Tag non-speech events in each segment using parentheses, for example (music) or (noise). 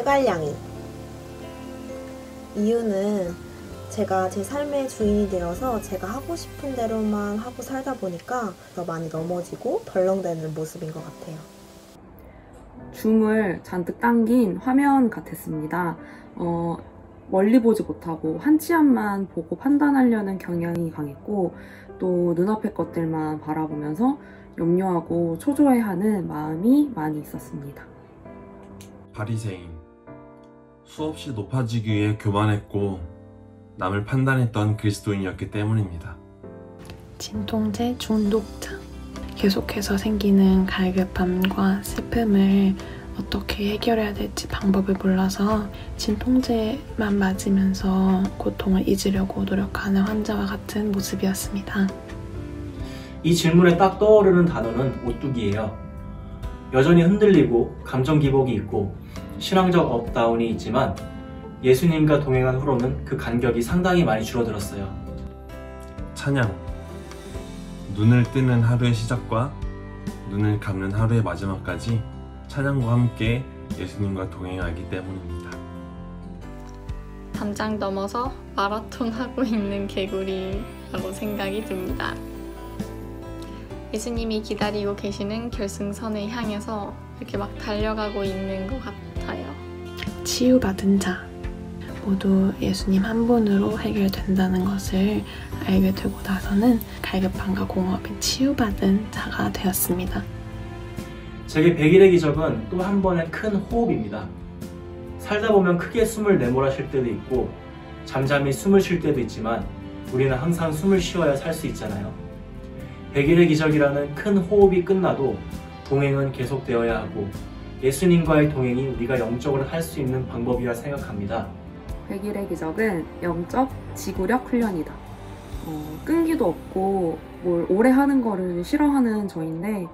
말갈량이 이유는 제가 제 삶의 주인이 되어서 제가 하고 싶은 대로만 하고 살다 보니까 더 많이 넘어지고 덜렁대는 모습인 것 같아요. 줌을 잔뜩 당긴 화면 같았습니다. 어, 멀리 보지 못하고 한치 앞만 보고 판단하려는 경향이 강했고 또 눈앞의 것들만 바라보면서 염려하고 초조해하는 마음이 많이 있었습니다. 바리새인 수없이 높아지기 위해 교만했고 남을 판단했던 그리스도인이었기 때문입니다. 진통제 중독자. 계속해서 생기는 갈급함과 슬픔을 어떻게 해결해야 될지 방법을 몰라서 진통제만 맞으면서 고통을 잊으려고 노력하는 환자와 같은 모습이었습니다. 이 질문에 딱 떠오르는 단어는 오뚜기예요. 여전히 흔들리고 감정 기복이 있고 신앙적 up down이 있지만 예수님과 동행한 후로는 그 간격이 상당히 많이 줄어들었어요. 찬양 눈을 뜨는 하루의 시작과 눈을 감는 하루의 마지막까지 찬양과 함께 예수님과 동행하기 때문입니다. 담장 넘어서 마라톤 하고 있는 개구리라고 생각이 듭니다. 예수님이 기다리고 계시는 결승선을 향해서 이렇게 막 달려가고 있는 것 같아요. 치유받은 자. 모두 예수님 한 분으로 해결된다는 것을 알게 되고 나서는 갈급함과 공허함에 치유받은 자가 되었습니다. 제게 100일의 기적은 또 한 번의 큰 호흡입니다. 살다 보면 크게 숨을 내몰아 쉴 때도 있고 잠잠히 숨을 쉴 때도 있지만 우리는 항상 숨을 쉬어야 살 수 있잖아요. 100일의 기적이라는 큰 호흡이 끝나도 동행은 계속되어야 하고 예수님과의 동행이 우리가 영적으로 할 수 있는 방법이라 생각합니다. 100일의 기적은 영적 지구력 훈련이다. 어, 끈기도 없고 뭘 오래 하는 거를 싫어하는 저인데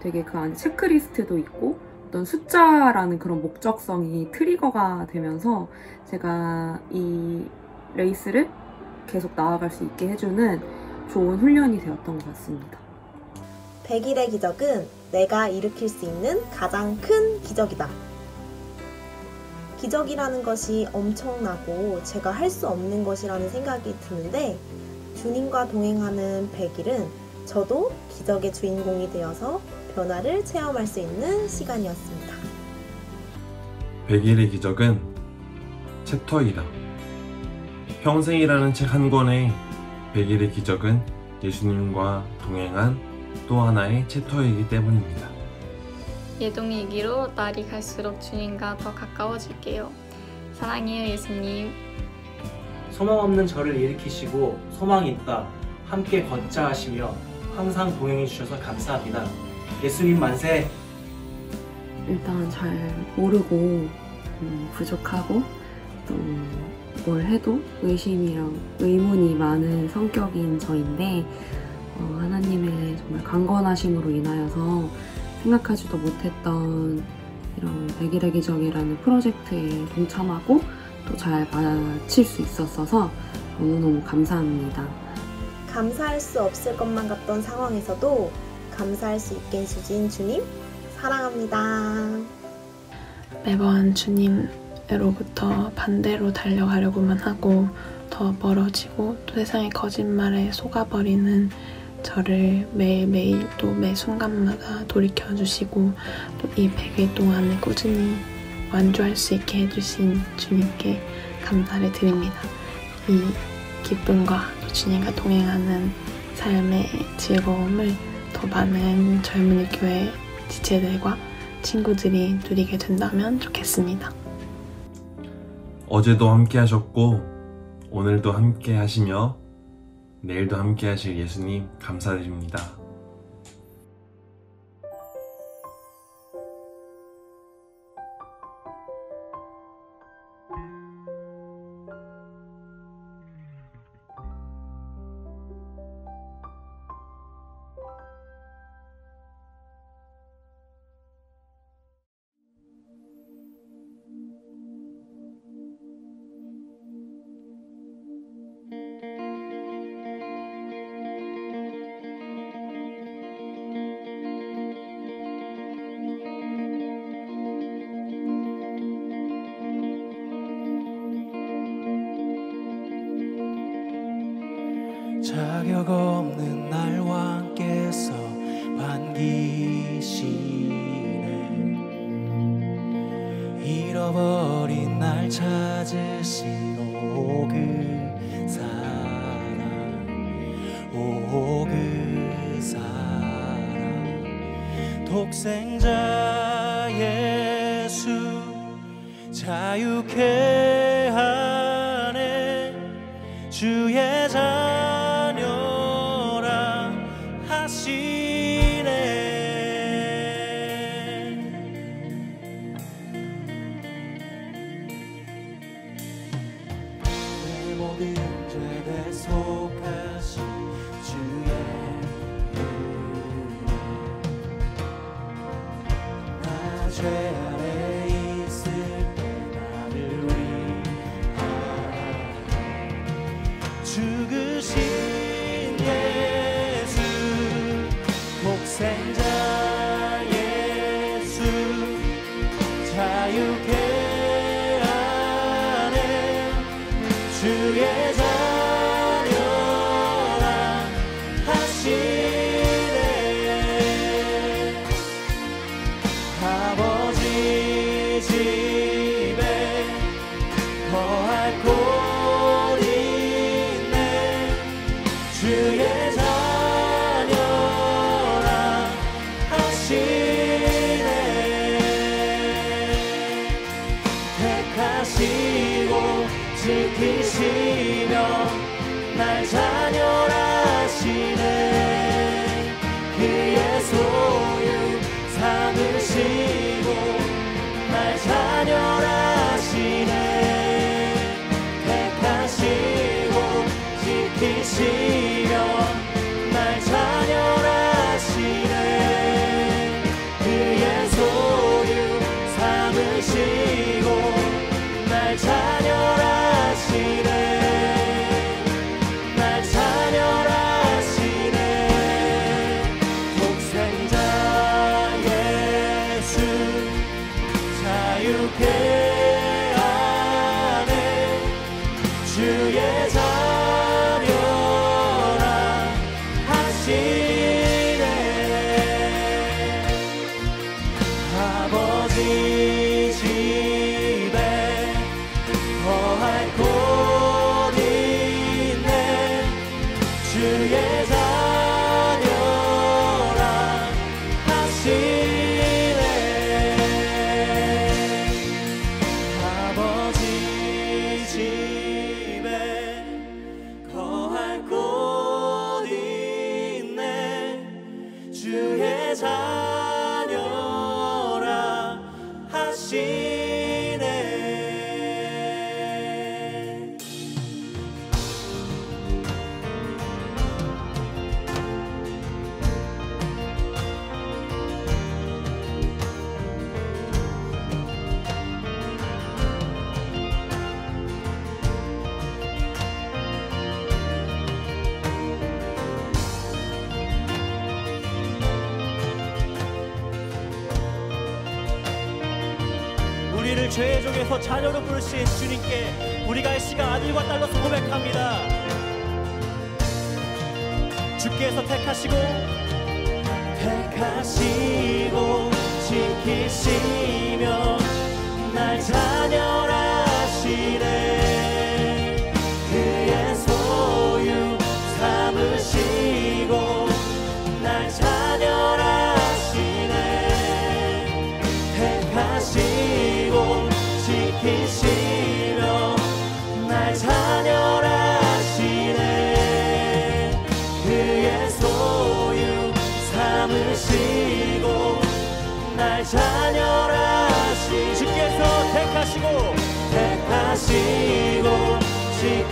되게 그 안에 체크리스트도 있고 어떤 숫자라는 그런 목적성이 트리거가 되면서 제가 이 레이스를 계속 나아갈 수 있게 해주는 좋은 훈련이 되었던 것 같습니다. 100일의 기적은 내가 일으킬 수 있는 가장 큰 기적이다. 기적이라는 것이 엄청나고 제가 할 수 없는 것이라는 생각이 드는데 주님과 동행하는 100일은 저도 기적의 주인공이 되어서 변화를 체험할 수 있는 시간이었습니다. 100일의 기적은 챕터이다. 평생이라는 책 한 권에 100일의 기적은 예수님과 동행한 또 하나의 챕터이기 때문입니다. 예동일기로 날이 갈수록 주님과 더 가까워질게요. 사랑해요 예수님. 소망 없는 저를 일으키시고 소망이 있다 함께 걷자 하시며 항상 동행해 주셔서 감사합니다. 예수님 만세! 일단 잘 모르고 음, 부족하고 또 뭘 해도 의심이랑 의문이 많은 성격인 저인데 어, 하나님의 정말 강건하심으로 인하여서 생각하지도 못했던 이런 백일의기적이라는 프로젝트에 동참하고 또 잘 마칠 수 있었어서 너무너무 감사합니다. 감사할 수 없을 것만 같던 상황에서도 감사할 수 있게 해주신 주님 사랑합니다. 매번 주님으로부터 반대로 달려가려고만 하고 더 멀어지고 또 세상의 거짓말에 속아버리는 저를 매일매일 또 매 순간마다 돌이켜주시고 또 이 100일 동안을 꾸준히 완주할 수 있게 해주신 주님께 감사를 드립니다. 이 기쁨과 또 주님과 동행하는 삶의 즐거움을 더 많은 젊은이 교회 지체들과 친구들이 누리게 된다면 좋겠습니다. 어제도 함께 하셨고 오늘도 함께 하시며 내일도 함께 하실 예수님 감사드립니다. 자녀로 부르신 주님께 우리가 이 시간 아들과 딸로서 고백합니다. 주께서 택하시고 택하시고 지키시며 날 자녀라 하시네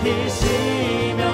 지키시며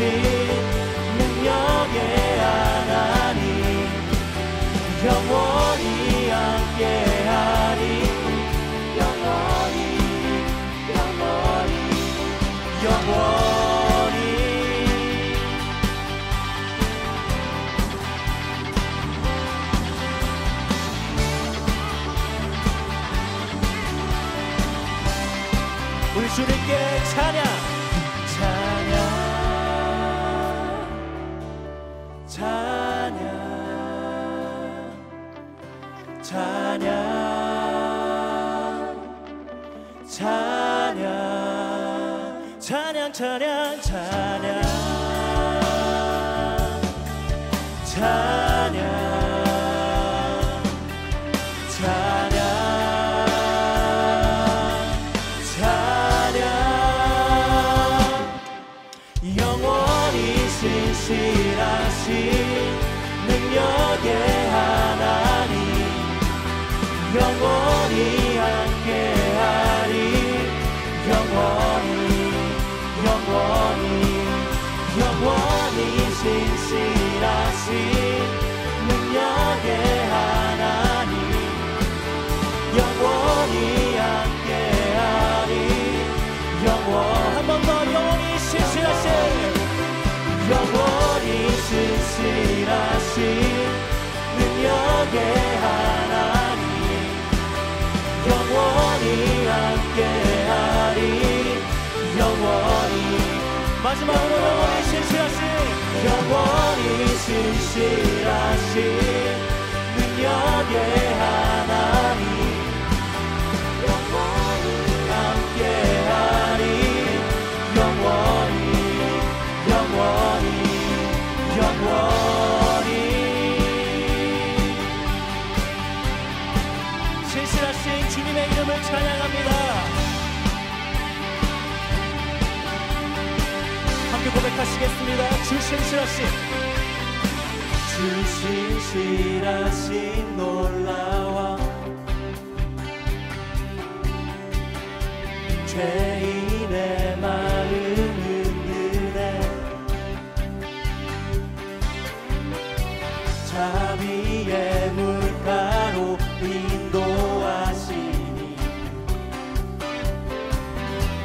see. 찬양 찬양. 찬양 찬양. 찬양 영원히 신실하신 능력의 한 번 더 영원히 신실하신 영원히 신실하신 능력의 하나님. 영원히 함께하리. 영원히 마지막으로 영원히 신실하신 영원히 신실하신 능력의 하나님 영원히 함께 함께 고백하시겠습니다. 주 신실하신 주 신실하신 놀라와 죄인의 마 자비의 물가로 인도하시니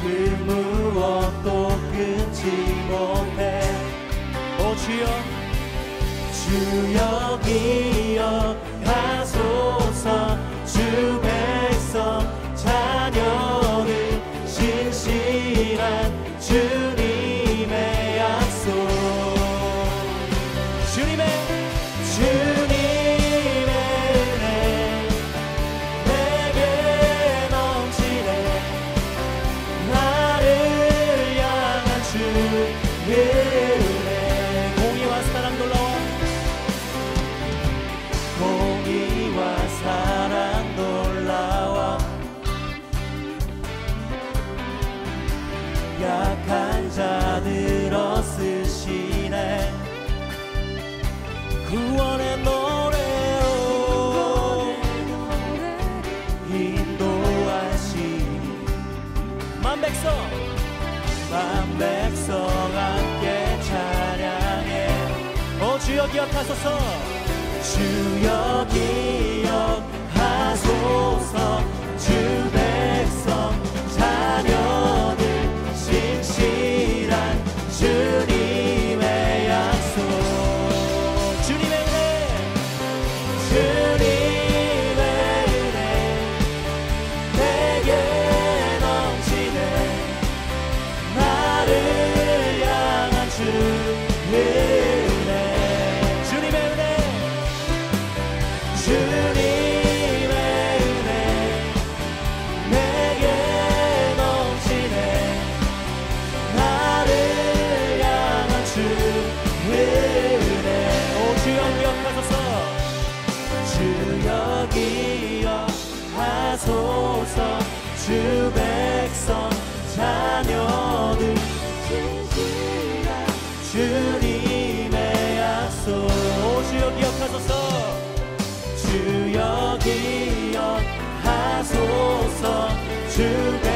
그 무엇도 끊지 못해. 오 주여. 주여 기억하소서 기억하소서. 주여 기억하소서. 주백 기억하소서. 주여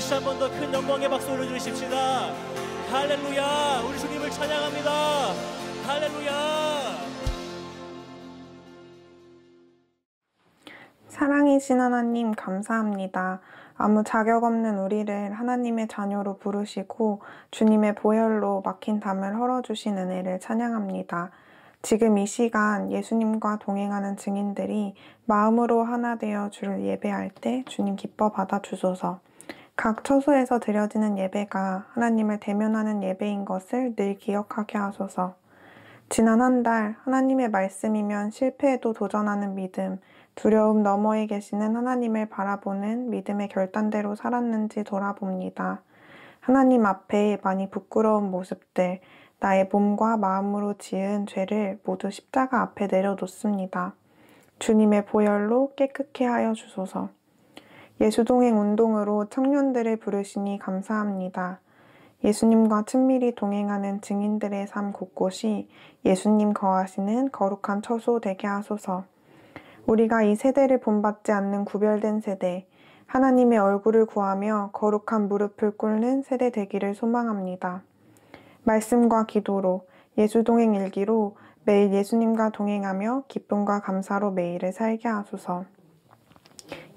다시 한 번 더 큰 영광의 박수 올려주십시다 할렐루야 우리 주님을 찬양합니다 할렐루야 사랑이신 하나님 감사합니다. 아무 자격 없는 우리를 하나님의 자녀로 부르시고 주님의 보혈로 막힌 담을 헐어주신 은혜를 찬양합니다. 지금 이 시간 예수님과 동행하는 증인들이 마음으로 하나 되어 주를 예배할 때 주님 기뻐 받아 주소서. 각 처소에서 드려지는 예배가 하나님을 대면하는 예배인 것을 늘 기억하게 하소서. 지난 한 달 하나님의 말씀이면 실패에도 도전하는 믿음, 두려움 너머에 계시는 하나님을 바라보는 믿음의 결단대로 살았는지 돌아봅니다. 하나님 앞에 많이 부끄러운 모습들, 나의 몸과 마음으로 지은 죄를 모두 십자가 앞에 내려놓습니다. 주님의 보혈로 깨끗게 하여 주소서. 예수동행 운동으로 청년들을 부르시니 감사합니다. 예수님과 친밀히 동행하는 증인들의 삶 곳곳이 예수님 거하시는 거룩한 처소 되게 하소서. 우리가 이 세대를 본받지 않는 구별된 세대, 하나님의 얼굴을 구하며 거룩한 무릎을 꿇는 세대 되기를 소망합니다. 말씀과 기도로 예수동행 일기로 매일 예수님과 동행하며 기쁨과 감사로 매일을 살게 하소서.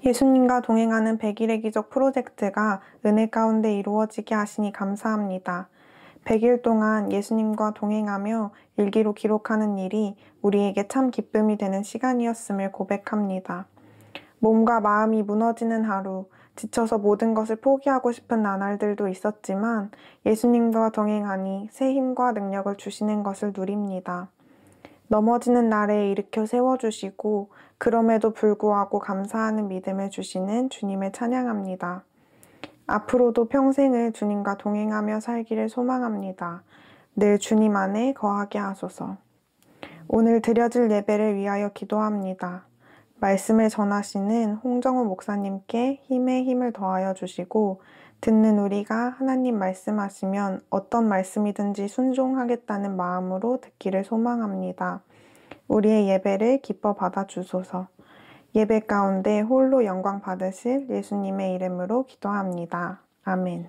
예수님과 동행하는 100일의 기적 프로젝트가 은혜 가운데 이루어지게 하시니 감사합니다. 100일 동안 예수님과 동행하며 일기로 기록하는 일이 우리에게 참 기쁨이 되는 시간이었음을 고백합니다. 몸과 마음이 무너지는 하루, 지쳐서 모든 것을 포기하고 싶은 나날들도 있었지만 예수님과 동행하니 새 힘과 능력을 주시는 것을 누립니다. 넘어지는 날에 일으켜 세워주시고 그럼에도 불구하고 감사하는 믿음을 주시는 주님을 찬양합니다. 앞으로도 평생을 주님과 동행하며 살기를 소망합니다. 늘 주님 안에 거하게 하소서. 오늘 드려질 예배를 위하여 기도합니다. 말씀을 전하시는 홍정호 목사님께 힘에 힘을 더하여 주시고 듣는 우리가 하나님 말씀하시면 어떤 말씀이든지 순종하겠다는 마음으로 듣기를 소망합니다. 우리의 예배를 기뻐 받아 주소서. 예배 가운데 홀로 영광 받으실 예수님의 이름으로 기도합니다. 아멘.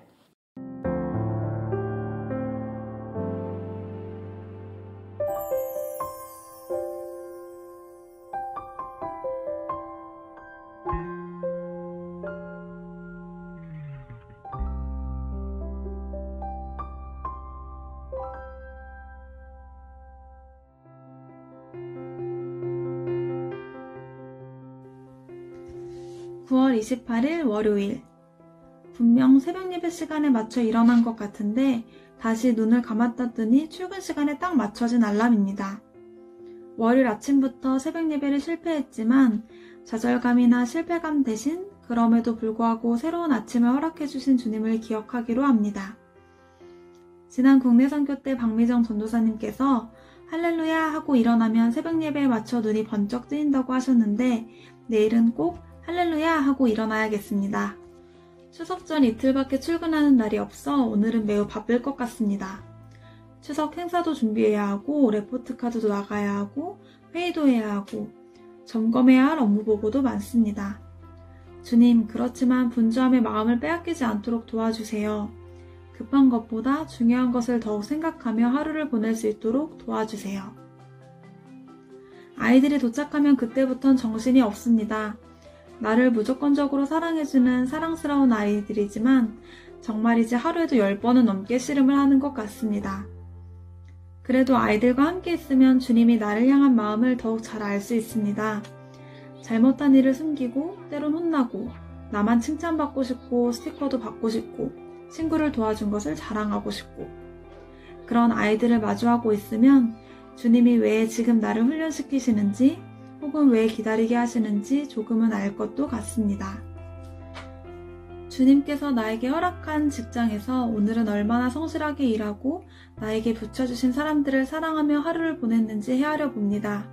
28일 월요일. 분명 새벽 예배 시간에 맞춰 일어난 것 같은데 다시 눈을 감았다 뜨니 출근 시간에 딱 맞춰진 알람입니다. 월요일 아침부터 새벽 예배를 실패했지만 좌절감이나 실패감 대신 그럼에도 불구하고 새로운 아침을 허락해주신 주님을 기억하기로 합니다. 지난 국내 선교 때 박미정 전도사님께서 할렐루야 하고 일어나면 새벽 예배에 맞춰 눈이 번쩍 뜨인다고 하셨는데 내일은 꼭 할렐루야 하고 일어나야겠습니다. 추석 전 이틀밖에 출근하는 날이 없어 오늘은 매우 바쁠 것 같습니다. 추석 행사도 준비해야 하고 레포트 카드도 나가야 하고 회의도 해야 하고 점검해야 할 업무 보고도 많습니다. 주님, 그렇지만 분주함의 마음을 빼앗기지 않도록 도와주세요. 급한 것보다 중요한 것을 더욱 생각하며 하루를 보낼 수 있도록 도와주세요. 아이들이 도착하면 그때부턴 정신이 없습니다. 나를 무조건적으로 사랑해주는 사랑스러운 아이들이지만 정말이지 하루에도 10번은 넘게 씨름을 하는 것 같습니다. 그래도 아이들과 함께 있으면 주님이 나를 향한 마음을 더욱 잘 알 수 있습니다. 잘못한 일을 숨기고 때론 혼나고 나만 칭찬받고 싶고 스티커도 받고 싶고 친구를 도와준 것을 자랑하고 싶고 그런 아이들을 마주하고 있으면 주님이 왜 지금 나를 훈련시키시는지 혹은 왜 기다리게 하시는지 조금은 알 것도 같습니다. 주님께서 나에게 허락한 직장에서 오늘은 얼마나 성실하게 일하고 나에게 붙여주신 사람들을 사랑하며 하루를 보냈는지 헤아려 봅니다.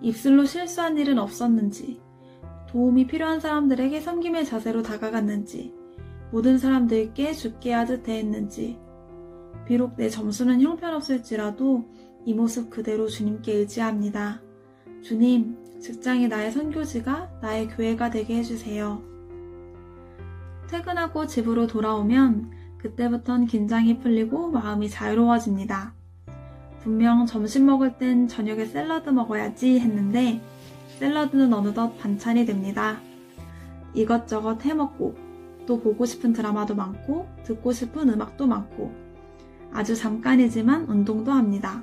입술로 실수한 일은 없었는지, 도움이 필요한 사람들에게 섬김의 자세로 다가갔는지, 모든 사람들께 죽게 하듯 대했는지, 비록 내 점수는 형편없을지라도 이 모습 그대로 주님께 의지합니다. 주님, 직장이 나의 선교지가 나의 교회가 되게 해주세요. 퇴근하고 집으로 돌아오면 그때부턴 긴장이 풀리고 마음이 자유로워집니다. 분명 점심 먹을 땐 저녁에 샐러드 먹어야지 했는데 샐러드는 어느덧 반찬이 됩니다. 이것저것 해먹고 또 보고 싶은 드라마도 많고 듣고 싶은 음악도 많고 아주 잠깐이지만 운동도 합니다.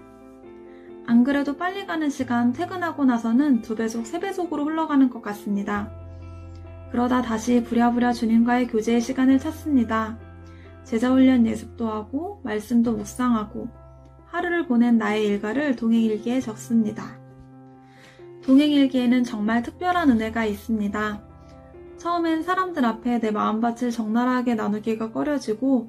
안 그래도 빨리 가는 시간 퇴근하고 나서는 두 배속, 세 배속으로 흘러가는 것 같습니다. 그러다 다시 부랴부랴 주님과의 교제의 시간을 찾습니다. 제자훈련 예습도 하고 말씀도 묵상하고 하루를 보낸 나의 일과를 동행일기에 적습니다. 동행일기에는 정말 특별한 은혜가 있습니다. 처음엔 사람들 앞에 내 마음밭을 적나라하게 나누기가 꺼려지고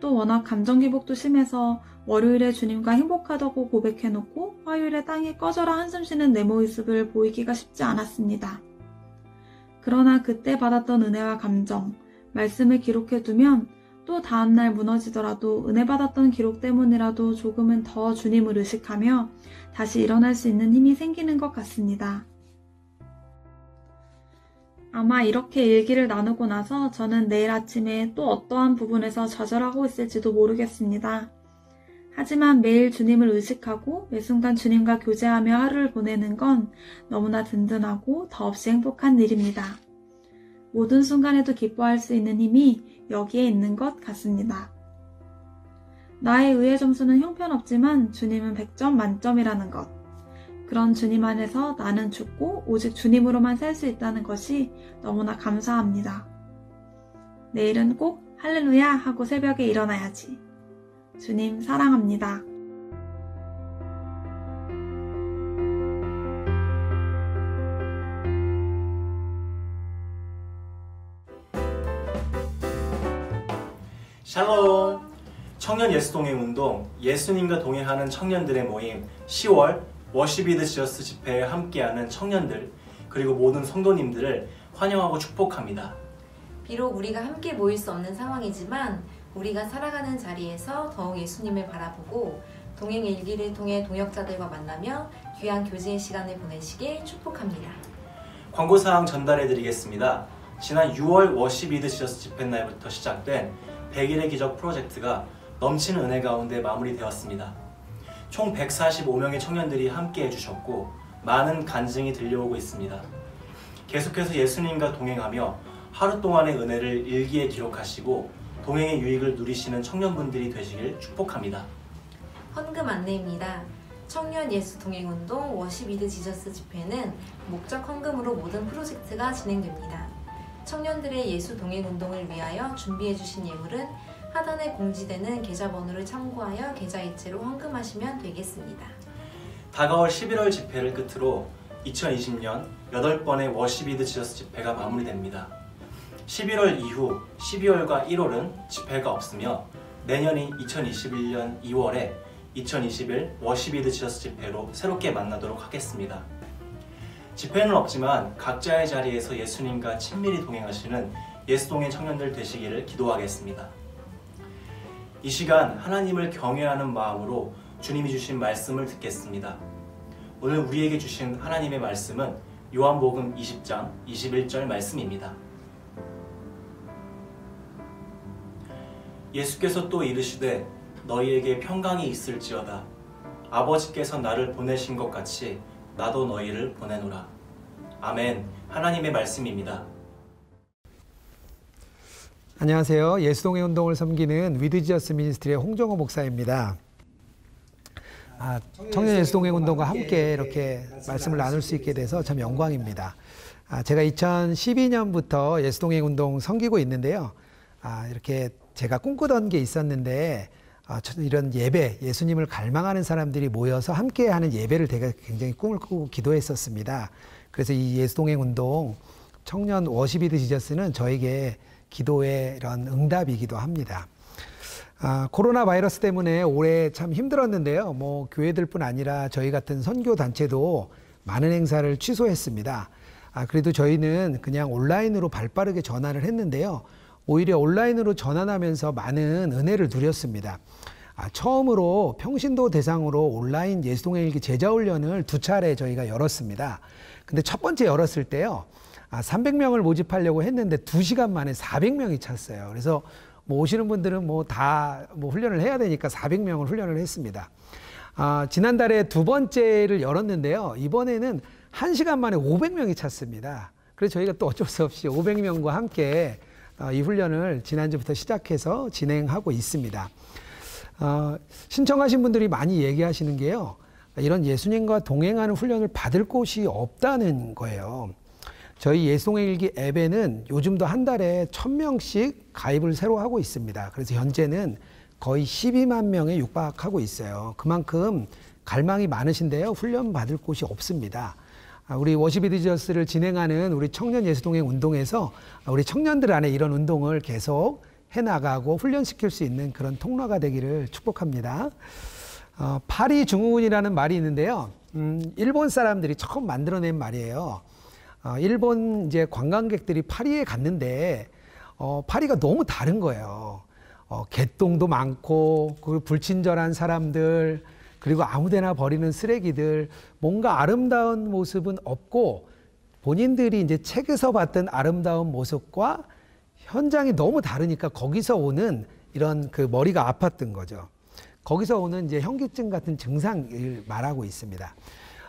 또 워낙 감정기복도 심해서 월요일에 주님과 행복하다고 고백해놓고 화요일에 땅에 꺼져라 한숨 쉬는 내 모습을 보이기가 쉽지 않았습니다. 그러나 그때 받았던 은혜와 감정, 말씀을 기록해두면 또 다음날 무너지더라도 은혜 받았던 기록 때문이라도 조금은 더 주님을 의식하며 다시 일어날 수 있는 힘이 생기는 것 같습니다. 아마 이렇게 일기를 나누고 나서 저는 내일 아침에 또 어떠한 부분에서 좌절하고 있을지도 모르겠습니다. 하지만 매일 주님을 의식하고 매 순간 주님과 교제하며 하루를 보내는 건 너무나 든든하고 더없이 행복한 일입니다. 모든 순간에도 기뻐할 수 있는 힘이 여기에 있는 것 같습니다. 나의 의의 점수는 형편없지만 주님은 100점 만점이라는 것. 그런 주님 안에서 나는 죽고 오직 주님으로만 살 수 있다는 것이 너무나 감사합니다. 내일은 꼭 할렐루야 하고 새벽에 일어나야지. 주님 사랑합니다. 샬롬! 청년 예수동행 운동, 예수님과 동행하는 청년들의 모임 10월 워시비드 지어스 집회에 함께하는 청년들 그리고 모든 성도님들을 환영하고 축복합니다. 비록 우리가 함께 모일 수 없는 상황이지만 우리가 살아가는 자리에서 더욱 예수님을 바라보고 동행 일기를 통해 동역자들과 만나며 귀한 교제의 시간을 보내시길 축복합니다. 광고사항 전달해드리겠습니다. 지난 6월 Worship With Jesus 집회 날부터 시작된 100일의 기적 프로젝트가 넘치는 은혜 가운데 마무리되었습니다. 총 145명의 청년들이 함께 해주셨고 많은 간증이 들려오고 있습니다. 계속해서 예수님과 동행하며 하루 동안의 은혜를 일기에 기록하시고 동행의 유익을 누리시는 청년분들이 되시길 축복합니다. 헌금 안내입니다. 청년 예수 동행운동 Worship With Jesus 집회는 목적 헌금으로 모든 프로젝트가 진행됩니다. 청년들의 예수 동행운동을 위하여 준비해주신 예물은 하단에 공지되는 계좌번호를 참고하여 계좌 이체로 헌금하시면 되겠습니다. 다가올 11월 집회를 끝으로 2020년 8번의 워시비드 지저스 집회가 마무리됩니다. 11월 이후 12월과 1월은 집회가 없으며 내년인 2021년 2월에 2021 워시비드 지저스 집회로 새롭게 만나도록 하겠습니다. 집회는 없지만 각자의 자리에서 예수님과 친밀히 동행하시는 예수동행 청년들 되시기를 기도하겠습니다. 이 시간 하나님을 경외하는 마음으로 주님이 주신 말씀을 듣겠습니다. 오늘 우리에게 주신 하나님의 말씀은 요한복음 20장 21절 말씀입니다. 예수께서 또 이르시되 너희에게 평강이 있을지어다. 아버지께서 나를 보내신 것 같이 나도 너희를 보내노라. 아멘. 하나님의 말씀입니다. 안녕하세요. 예수동의 운동을 섬기는 위드지어스 미니스트리의 홍정호 목사입니다. 아, 청년 예수동행 운동과 함께 이렇게 말씀을 나눌 수 있게 돼서 참 영광입니다. 아, 제가 2012년부터 예수동행 운동 섬기고 있는데요. 아, 이렇게 제가 꿈꾸던 게 있었는데 아, 저- 이런 예배, 예수님을 갈망하는 사람들이 모여서 함께 하는 예배를 제가 굉장히 꿈을 꾸고 기도했었습니다. 그래서 이 예수동행 운동 청년 워시비드 지저스는 저에게 기도의 이런 응답이기도 합니다. 아, 코로나 바이러스 때문에 올해 참 힘들었는데요. 뭐 교회들뿐 아니라 저희 같은 선교 단체도 많은 행사를 취소했습니다. 아, 그래도 저희는 그냥 온라인으로 발빠르게 전환을 했는데요. 오히려 온라인으로 전환하면서 많은 은혜를 누렸습니다. 아, 처음으로 평신도 대상으로 온라인 예수동행일기 제자훈련을 두 차례 저희가 열었습니다. 근데 첫 번째 열었을 때요. 아, 300명을 모집하려고 했는데 2시간 만에 400명이 찼어요. 그래서 뭐 오시는 분들은 뭐 다뭐 훈련을 해야 되니까 400명을 훈련을 했습니다. 아, 지난달에 두 번째를 열었는데요. 이번에는 1시간 만에 500명이 찼습니다. 그래서 저희가 또 어쩔 수 없이 500명과 함께 어, 이 훈련을 지난주부터 시작해서 진행하고 있습니다. 어, 신청하신 분들이 많이 얘기하시는 게요. 이런 예수님과 동행하는 훈련을 받을 곳이 없다는 거예요. 저희 예송의 일기 앱에는 요즘도 한 달에 1000명씩 가입을 새로 하고 있습니다. 그래서 현재는 거의 12만 명에 육박하고 있어요. 그만큼 갈망이 많으신데요. 훈련 받을 곳이 없습니다. 아, 우리 워시비디저스를 진행하는 우리 청년 예수동행 운동에서 우리 청년들 안에 이런 운동을 계속 해나가고 훈련시킬 수 있는 그런 통로가 되기를 축복합니다. 어, 파리 증후군이라는 말이 있는데요. 음, 일본 사람들이 처음 만들어낸 말이에요. 어, 일본 이제 관광객들이 파리에 갔는데 어, 파리가 너무 다른 거예요. 어, 개똥도 많고 그 불친절한 사람들 그리고 아무데나 버리는 쓰레기들 뭔가 아름다운 모습은 없고 본인들이 이제 책에서 봤던 아름다운 모습과 현장이 너무 다르니까 거기서 오는 이런 그 머리가 아팠던 거죠. 거기서 오는 이제 현기증 같은 증상을 말하고 있습니다.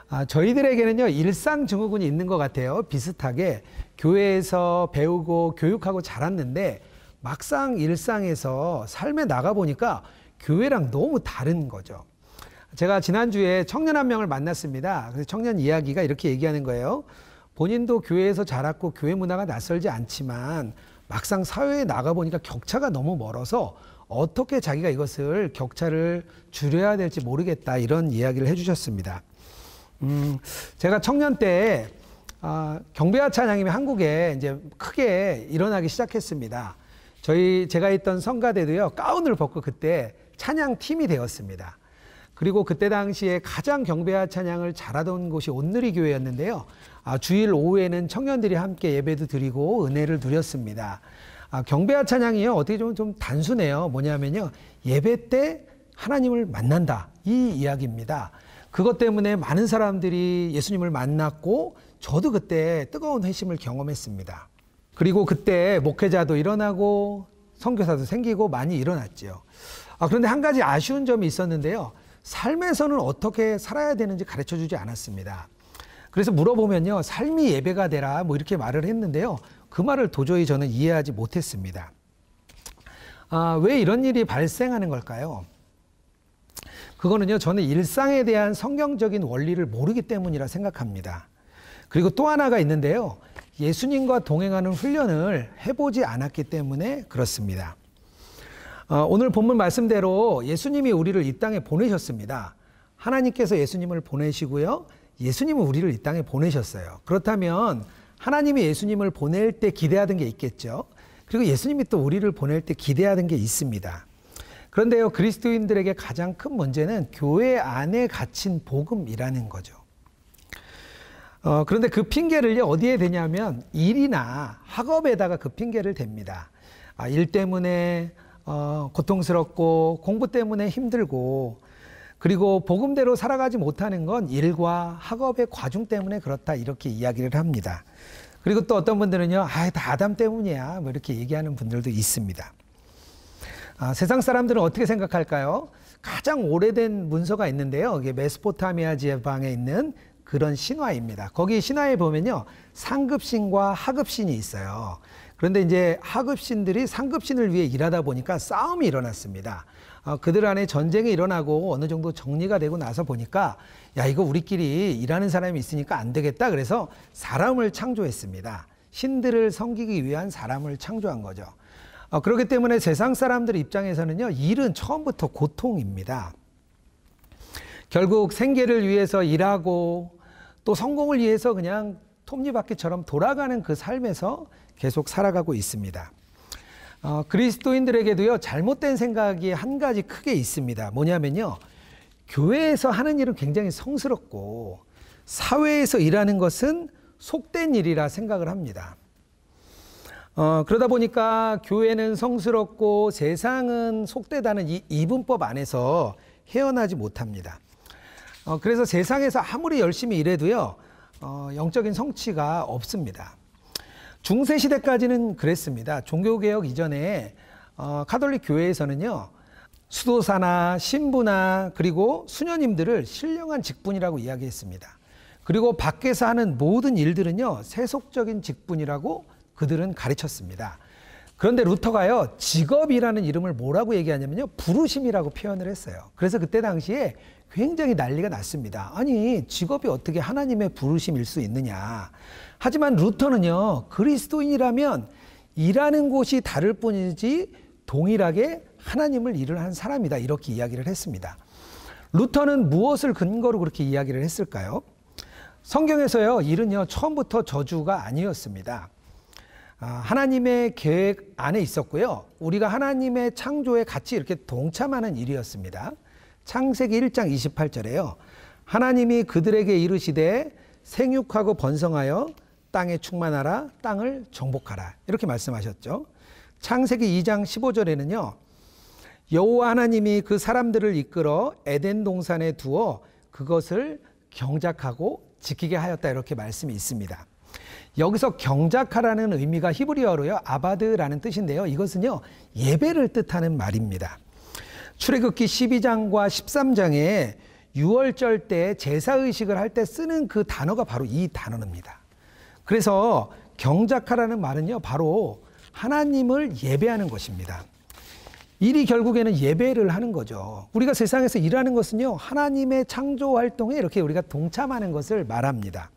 아, 저희들에게는요 일상 증후군이 있는 것 같아요. 비슷하게 교회에서 배우고 교육하고 자랐는데 막상 일상에서 삶에 나가 보니까 교회랑 너무 다른 거죠. 제가 지난주에 청년 한 명을 만났습니다. 그래서 청년 이야기가 이렇게 얘기하는 거예요. 본인도 교회에서 자랐고 교회 문화가 낯설지 않지만 막상 사회에 나가 보니까 격차가 너무 멀어서 어떻게 자기가 이것을 격차를 줄여야 될지 모르겠다 이런 이야기를 해주셨습니다. 음, 제가 청년 때 아, 경배와 찬양이 한국에 이제 크게 일어나기 시작했습니다. 저희 제가 있던 성가대도요 가운을 벗고 그때 찬양 팀이 되었습니다. 그리고 그때 당시에 가장 경배와 찬양을 잘하던 곳이 온누리 교회였는데요. 아, 주일 오후에는 청년들이 함께 예배도 드리고 은혜를 누렸습니다. 아, 경배와 찬양이요 어떻게 좀, 좀 단순해요. 뭐냐면요 예배 때 하나님을 만난다 이 이야기입니다. 그것 때문에 많은 사람들이 예수님을 만났고 저도 그때 뜨거운 회심을 경험했습니다. 그리고 그때 목회자도 일어나고 선교사도 생기고 많이 일어났죠. 아, 그런데 한 가지 아쉬운 점이 있었는데요. 삶에서는 어떻게 살아야 되는지 가르쳐 주지 않았습니다. 그래서 물어보면요. 삶이 예배가 되라 뭐 이렇게 말을 했는데요. 그 말을 도저히 저는 이해하지 못했습니다. 아, 왜 이런 일이 발생하는 걸까요? 그거는요, 저는 일상에 대한 성경적인 원리를 모르기 때문이라 생각합니다. 그리고 또 하나가 있는데요. 예수님과 동행하는 훈련을 해보지 않았기 때문에 그렇습니다. 어, 오늘 본문 말씀대로 예수님이 우리를 이 땅에 보내셨습니다. 하나님께서 예수님을 보내시고요. 예수님은 우리를 이 땅에 보내셨어요. 그렇다면 하나님이 예수님을 보낼 때 기대하던 게 있겠죠. 그리고 예수님이 또 우리를 보낼 때 기대하던 게 있습니다. 그런데요, 그리스도인들에게 가장 큰 문제는 교회 안에 갇힌 복음이라는 거죠. 어, 그런데 그 핑계를요, 어디에 대냐면 일이나 학업에다가 그 핑계를 댑니다. 아, 일 때문에 어, 고통스럽고 공부 때문에 힘들고 그리고 복음대로 살아가지 못하는 건 일과 학업의 과중 때문에 그렇다 이렇게 이야기를 합니다. 그리고 또 어떤 분들은요, 아, 다 아담 때문이야. 뭐 이렇게 얘기하는 분들도 있습니다. 아, 세상 사람들은 어떻게 생각할까요? 가장 오래된 문서가 있는데요. 이게 메소포타미아 지방에 있는 그런 신화입니다. 거기 신화에 보면요. 상급신과 하급신이 있어요. 그런데 이제 하급신들이 상급신을 위해 일하다 보니까 싸움이 일어났습니다. 어, 그들 안에 전쟁이 일어나고 어느 정도 정리가 되고 나서 보니까 야 이거 우리끼리 일하는 사람이 있으니까 안 되겠다 그래서 사람을 창조했습니다. 신들을 섬기기 위한 사람을 창조한 거죠. 어, 그렇기 때문에 세상 사람들 입장에서는요 일은 처음부터 고통입니다. 결국 생계를 위해서 일하고 또 성공을 위해서 그냥 톱니바퀴처럼 돌아가는 그 삶에서 계속 살아가고 있습니다. 어, 그리스도인들에게도요 잘못된 생각이 한 가지 크게 있습니다. 뭐냐면요 교회에서 하는 일은 굉장히 성스럽고 사회에서 일하는 것은 속된 일이라 생각을 합니다. 어, 그러다 보니까 교회는 성스럽고 세상은 속되다는 이 이분법 안에서 헤어나지 못합니다. 어, 그래서 세상에서 아무리 열심히 일해도요, 어, 영적인 성취가 없습니다. 중세 시대까지는 그랬습니다. 종교개혁 이전에 어, 카톨릭 교회에서는요, 수도사나 신부나 그리고 수녀님들을 신령한 직분이라고 이야기했습니다. 그리고 밖에서 하는 모든 일들은요, 세속적인 직분이라고 그들은 가르쳤습니다. 그런데 루터가요, 직업이라는 이름을 뭐라고 얘기하냐면요, 부르심이라고 표현을 했어요. 그래서 그때 당시에 굉장히 난리가 났습니다. 아니, 직업이 어떻게 하나님의 부르심일 수 있느냐. 하지만 루터는요, 그리스도인이라면 일하는 곳이 다를 뿐이지 동일하게 하나님을 일을 한 사람이다. 이렇게 이야기를 했습니다. 루터는 무엇을 근거로 그렇게 이야기를 했을까요? 성경에서요, 일은요, 처음부터 저주가 아니었습니다. 아, 하나님의 계획 안에 있었고요. 우리가 하나님의 창조에 같이 이렇게 동참하는 일이었습니다. 창세기 1장 28절에요. 하나님이 그들에게 이르시되 생육하고 번성하여 땅에 충만하라 땅을 정복하라 이렇게 말씀하셨죠. 창세기 2장 15절에는요. 여호와 하나님이 그 사람들을 이끌어 에덴 동산에 두어 그것을 경작하고 지키게 하였다 이렇게 말씀이 있습니다. 여기서 경작하라는 의미가 히브리어로요 아바드라는 뜻인데요. 이것은요 예배를 뜻하는 말입니다. 출애굽기 12장과 13장에 유월절 때 제사 의식을 할 때 쓰는 그 단어가 바로 이 단어입니다. 그래서 경작하라는 말은요 바로 하나님을 예배하는 것입니다. 일이 결국에는 예배를 하는 거죠. 우리가 세상에서 일하는 것은요 하나님의 창조 활동에 이렇게 우리가 동참하는 것을 말합니다.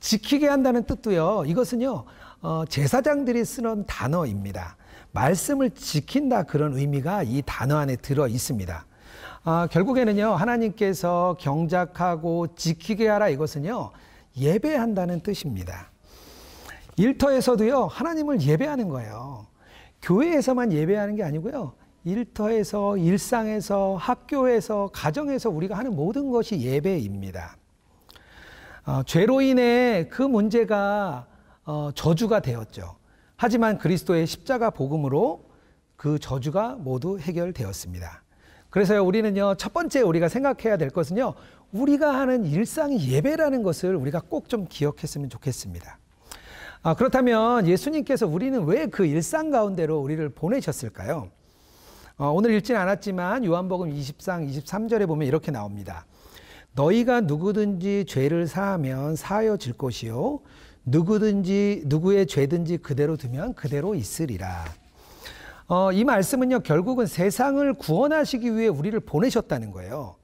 지키게 한다는 뜻도요. 이것은요 어, 제사장들이 쓰는 단어입니다. 말씀을 지킨다 그런 의미가 이 단어 안에 들어 있습니다. 아, 결국에는요 하나님께서 경작하고 지키게 하라 이것은요 예배한다는 뜻입니다. 일터에서도요 하나님을 예배하는 거예요. 교회에서만 예배하는 게 아니고요. 일터에서 일상에서 학교에서 가정에서 우리가 하는 모든 것이 예배입니다. 어, 죄로 인해 그 문제가 어, 저주가 되었죠. 하지만 그리스도의 십자가 복음으로 그 저주가 모두 해결되었습니다. 그래서 우리는요, 첫 번째 우리가 생각해야 될 것은요, 우리가 하는 일상이 예배라는 것을 우리가 꼭 좀 기억했으면 좋겠습니다. 아, 그렇다면 예수님께서 우리는 왜 그 일상 가운데로 우리를 보내셨을까요? 어, 오늘 읽진 않았지만 요한복음 20장 23절에 보면 이렇게 나옵니다. 너희가 누구든지 죄를 사하면 사하여질 것이요 누구든지 누구의 죄든지 그대로 두면 그대로 있으리라. 어, 이 말씀은요 결국은 세상을 구원하시기 위해 우리를 보내셨다는 거예요.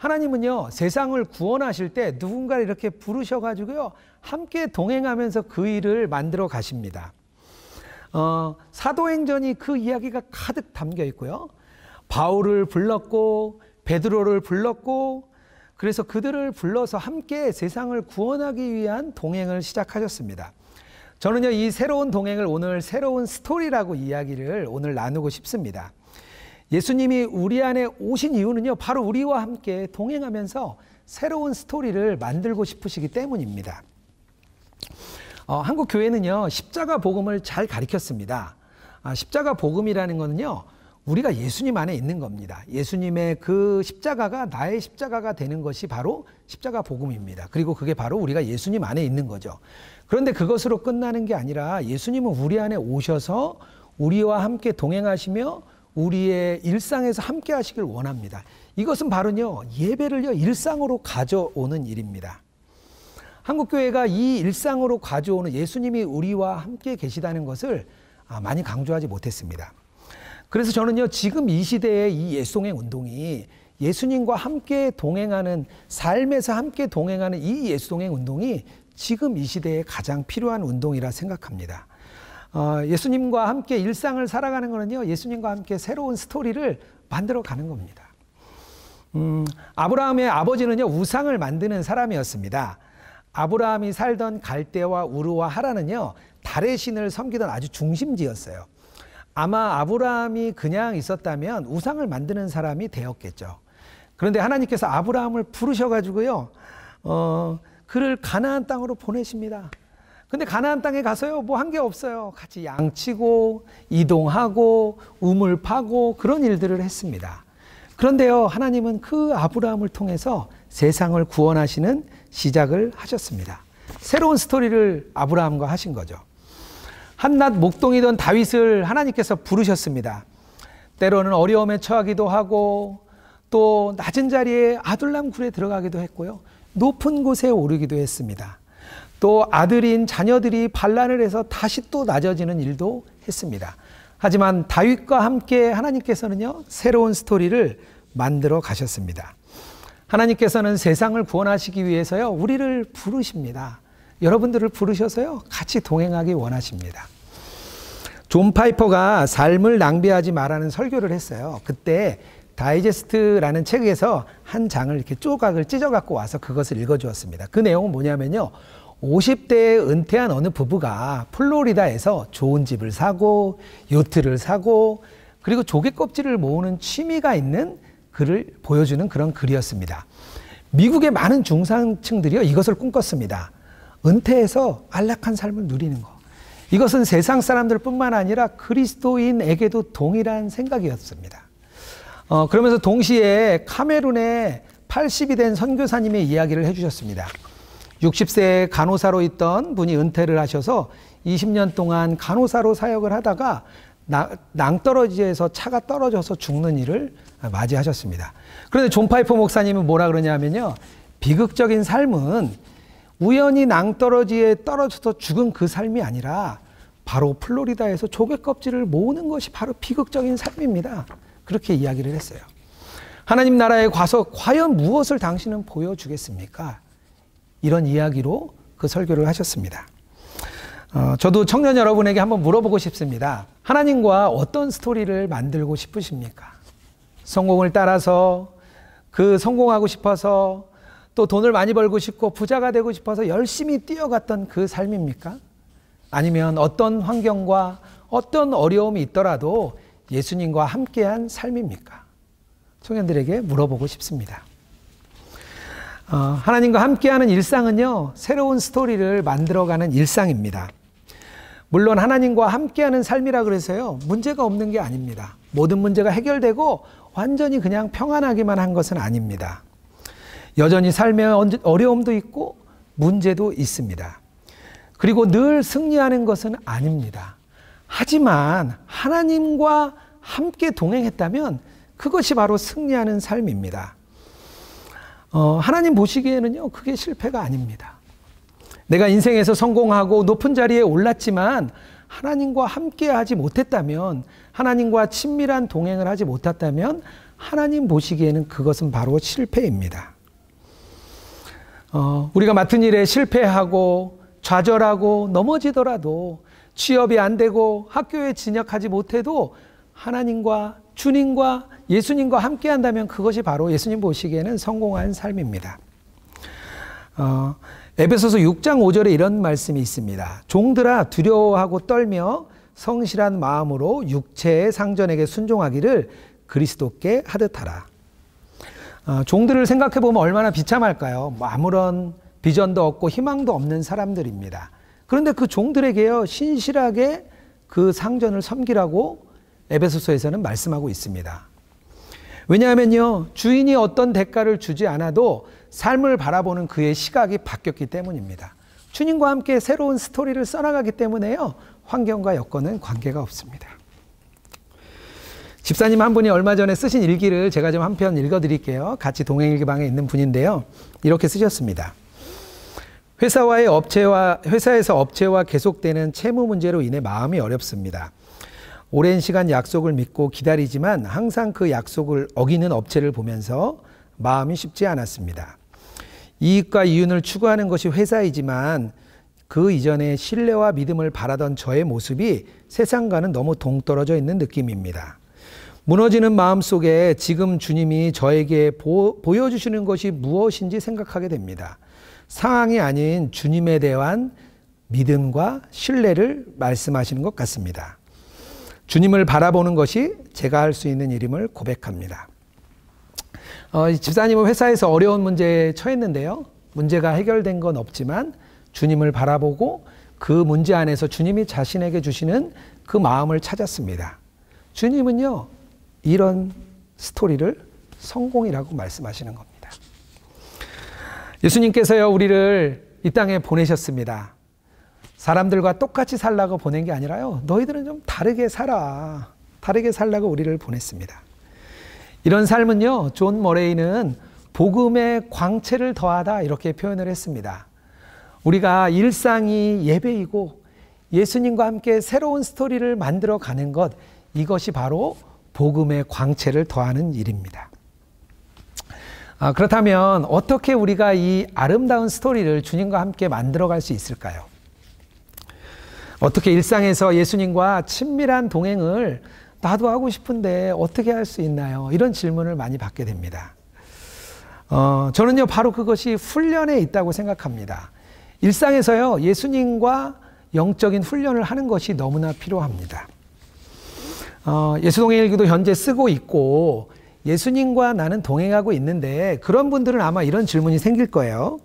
하나님은요 세상을 구원하실 때 누군가를 이렇게 부르셔가지고요 함께 동행하면서 그 일을 만들어 가십니다. 어, 사도행전이 그 이야기가 가득 담겨 있고요. 바울을 불렀고 베드로를 불렀고 그래서 그들을 불러서 함께 세상을 구원하기 위한 동행을 시작하셨습니다. 저는요, 이 새로운 동행을 오늘 새로운 스토리라고 이야기를 오늘 나누고 싶습니다. 예수님이 우리 안에 오신 이유는요, 바로 우리와 함께 동행하면서 새로운 스토리를 만들고 싶으시기 때문입니다. 어, 한국 교회는요, 십자가 복음을 잘 가르쳤습니다. 아, 십자가 복음이라는 것은요, 우리가 예수님 안에 있는 겁니다. 예수님의 그 십자가가 나의 십자가가 되는 것이 바로 십자가 복음입니다. 그리고 그게 바로 우리가 예수님 안에 있는 거죠. 그런데 그것으로 끝나는 게 아니라 예수님은 우리 안에 오셔서 우리와 함께 동행하시며 우리의 일상에서 함께 하시길 원합니다. 이것은 바로요, 예배를요, 일상으로 가져오는 일입니다. 한국교회가 이 일상으로 가져오는 예수님이 우리와 함께 계시다는 것을 아, 많이 강조하지 못했습니다. 그래서 저는요, 지금 이 시대의 이 예송행 운동이 예수님과 함께 동행하는, 삶에서 함께 동행하는 이 예수동행 운동이 지금 이 시대에 가장 필요한 운동이라 생각합니다. 어, 예수님과 함께 일상을 살아가는 거는요, 예수님과 함께 새로운 스토리를 만들어 가는 겁니다. 음, 아브라함의 아버지는요, 우상을 만드는 사람이었습니다. 아브라함이 살던 갈대와 우르와 하라는요, 달의 신을 섬기던 아주 중심지였어요. 아마 아브라함이 그냥 있었다면 우상을 만드는 사람이 되었겠죠. 그런데 하나님께서 아브라함을 부르셔가지고요, 어, 그를 가나안 땅으로 보내십니다. 근데 가나안 땅에 가서요, 뭐 한 게 없어요. 같이 양치고, 이동하고, 우물 파고, 그런 일들을 했습니다. 그런데요, 하나님은 그 아브라함을 통해서 세상을 구원하시는 시작을 하셨습니다. 새로운 스토리를 아브라함과 하신 거죠. 한낱 목동이던 다윗을 하나님께서 부르셨습니다. 때로는 어려움에 처하기도 하고 또 낮은 자리에 아둘람 굴에 들어가기도 했고요. 높은 곳에 오르기도 했습니다. 또 아들인 자녀들이 반란을 해서 다시 또 낮아지는 일도 했습니다. 하지만 다윗과 함께 하나님께서는요, 새로운 스토리를 만들어 가셨습니다. 하나님께서는 세상을 구원하시기 위해서요, 우리를 부르십니다. 여러분들을 부르셔서요, 같이 동행하기 원하십니다. 존 파이퍼가 삶을 낭비하지 말라는 설교를 했어요. 그때 다이제스트라는 책에서 한 장을 이렇게 조각을 찢어 갖고 와서 그것을 읽어 주었습니다. 그 내용은 뭐냐면요. 50대에 은퇴한 어느 부부가 플로리다에서 좋은 집을 사고 요트를 사고 그리고 조개 껍질을 모으는 취미가 있는 글을 보여주는 그런 글이었습니다. 미국의 많은 중산층들이요 이것을 꿈꿨습니다. 은퇴해서 안락한 삶을 누리는 것. 이것은 세상 사람들뿐만 아니라 그리스도인에게도 동일한 생각이었습니다. 어, 그러면서 동시에 카메룬에 80이 된 선교사님의 이야기를 해주셨습니다. 60세 간호사로 있던 분이 은퇴를 하셔서 20년 동안 간호사로 사역을 하다가 낭떠러지에서 차가 떨어져서 죽는 일을 맞이하셨습니다. 그런데 존 파이퍼 목사님은 뭐라 그러냐면요. 비극적인 삶은 우연히 낭떠러지에 떨어져서 죽은 그 삶이 아니라 바로 플로리다에서 조개 껍질을 모으는 것이 바로 비극적인 삶입니다. 그렇게 이야기를 했어요. 하나님 나라에 가서 과연 무엇을 당신은 보여주겠습니까? 이런 이야기로 그 설교를 하셨습니다. 어, 저도 청년 여러분에게 한번 물어보고 싶습니다. 하나님과 어떤 스토리를 만들고 싶으십니까? 성공을 따라서 그 성공하고 싶어서 또 돈을 많이 벌고 싶고 부자가 되고 싶어서 열심히 뛰어갔던 그 삶입니까? 아니면 어떤 환경과 어떤 어려움이 있더라도 예수님과 함께한 삶입니까? 청년들에게 물어보고 싶습니다. 어, 하나님과 함께하는 일상은요, 새로운 스토리를 만들어가는 일상입니다. 물론 하나님과 함께하는 삶이라 그래서요, 문제가 없는 게 아닙니다. 모든 문제가 해결되고 완전히 그냥 평안하기만 한 것은 아닙니다. 여전히 삶에 어려움도 있고 문제도 있습니다. 그리고 늘 승리하는 것은 아닙니다. 하지만 하나님과 함께 동행했다면 그것이 바로 승리하는 삶입니다. 어, 하나님 보시기에는요, 그게 실패가 아닙니다. 내가 인생에서 성공하고 높은 자리에 올랐지만 하나님과 함께 하지 못했다면, 하나님과 친밀한 동행을 하지 못했다면, 하나님 보시기에는 그것은 바로 실패입니다. 어, 우리가 맡은 일에 실패하고 좌절하고 넘어지더라도 취업이 안 되고 학교에 진학하지 못해도 하나님과 주님과 예수님과 함께 한다면 그것이 바로 예수님 보시기에는 성공한 삶입니다. 어, 에베소서 6장 5절에 이런 말씀이 있습니다. 종들아 두려워하고 떨며 성실한 마음으로 육체의 상전에게 순종하기를 그리스도께 하듯하라. 어, 종들을 생각해 보면 얼마나 비참할까요? 뭐 아무런 비전도 없고 희망도 없는 사람들입니다. 그런데 그 종들에게요 신실하게 그 상전을 섬기라고 에베소서에서는 말씀하고 있습니다. 왜냐하면요, 주인이 어떤 대가를 주지 않아도 삶을 바라보는 그의 시각이 바뀌었기 때문입니다. 주님과 함께 새로운 스토리를 써나가기 때문에요, 환경과 여건은 관계가 없습니다. 집사님 한 분이 얼마 전에 쓰신 일기를 제가 좀 한 편 읽어드릴게요. 같이 동행일기방에 있는 분인데요. 이렇게 쓰셨습니다. 회사와의 업체와 회사에서 업체와 계속되는 채무 문제로 인해 마음이 어렵습니다. 오랜 시간 약속을 믿고 기다리지만 항상 그 약속을 어기는 업체를 보면서 마음이 쉽지 않았습니다. 이익과 이윤을 추구하는 것이 회사이지만 그 이전에 신뢰와 믿음을 바라던 저의 모습이 세상과는 너무 동떨어져 있는 느낌입니다. 무너지는 마음 속에 지금 주님이 저에게 보, 보여주시는 것이 무엇인지 생각하게 됩니다. 상황이 아닌 주님에 대한 믿음과 신뢰를 말씀하시는 것 같습니다. 주님을 바라보는 것이 제가 할 수 있는 일임을 고백합니다. 어, 집사님은 회사에서 어려운 문제에 처했는데요. 문제가 해결된 건 없지만 주님을 바라보고 그 문제 안에서 주님이 자신에게 주시는 그 마음을 찾았습니다. 주님은요, 이런 스토리를 성공이라고 말씀하시는 겁니다. 예수님께서요, 우리를 이 땅에 보내셨습니다. 사람들과 똑같이 살라고 보낸 게 아니라요, 너희들은 좀 다르게 살아. 다르게 살라고 우리를 보냈습니다. 이런 삶은요, 존 머레이는 복음의 광채를 더하다 이렇게 표현을 했습니다. 우리가 일상이 예배이고 예수님과 함께 새로운 스토리를 만들어 가는 것, 이것이 바로 복음의 광채를 더하는 일입니다. 아, 그렇다면 어떻게 우리가 이 아름다운 스토리를 주님과 함께 만들어 갈 수 있을까요? 어떻게 일상에서 예수님과 친밀한 동행을 나도 하고 싶은데 어떻게 할 수 있나요? 이런 질문을 많이 받게 됩니다. 어, 저는요, 바로 그것이 훈련에 있다고 생각합니다. 일상에서요, 예수님과 영적인 훈련을 하는 것이 너무나 필요합니다. 어, 예수동행 일기도 현재 쓰고 있고, 예수님과 나는 동행하고 있는데, 그런 분들은 아마 이런 질문이 생길 거예요.